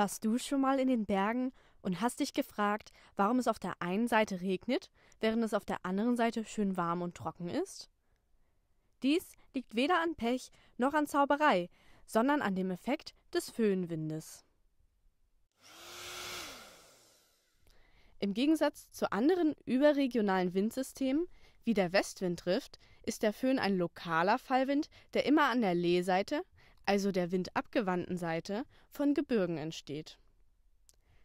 Warst du schon mal in den Bergen und hast dich gefragt, warum es auf der einen Seite regnet, während es auf der anderen Seite schön warm und trocken ist? Dies liegt weder an Pech noch an Zauberei, sondern an dem Effekt des Föhnwindes. Im Gegensatz zu anderen überregionalen Windsystemen, wie der Westwind trifft, ist der Föhn ein lokaler Fallwind, der immer an der Lehseite, also der windabgewandten Seite, von Gebirgen entsteht.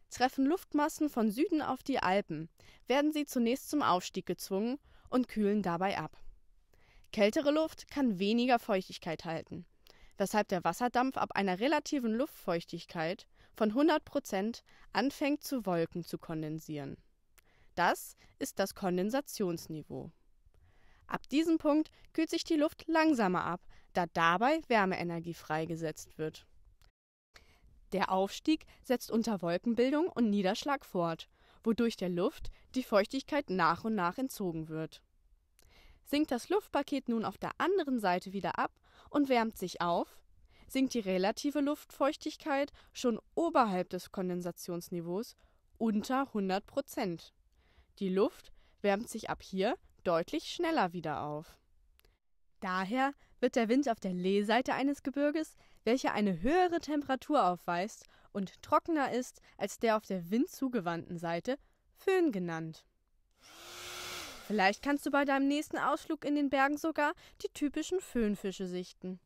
Treffen Luftmassen von Süden auf die Alpen, werden sie zunächst zum Aufstieg gezwungen und kühlen dabei ab. Kältere Luft kann weniger Feuchtigkeit halten, weshalb der Wasserdampf ab einer relativen Luftfeuchtigkeit von 100 Prozent anfängt zu Wolken zu kondensieren. Das ist das Kondensationsniveau. Ab diesem Punkt kühlt sich die Luft langsamer ab, da dabei Wärmeenergie freigesetzt wird. Der Aufstieg setzt unter Wolkenbildung und Niederschlag fort, wodurch der Luft die Feuchtigkeit nach und nach entzogen wird. Sinkt das Luftpaket nun auf der anderen Seite wieder ab und wärmt sich auf, sinkt die relative Luftfeuchtigkeit schon oberhalb des Kondensationsniveaus unter 100 Prozent. Die Luft wärmt sich ab hier deutlich schneller wieder auf. Daher wird der Wind auf der Lehseite eines Gebirges, welcher eine höhere Temperatur aufweist und trockener ist als der auf der windzugewandten Seite, Föhn genannt. Vielleicht kannst du bei deinem nächsten Ausflug in den Bergen sogar die typischen Föhnfische sichten.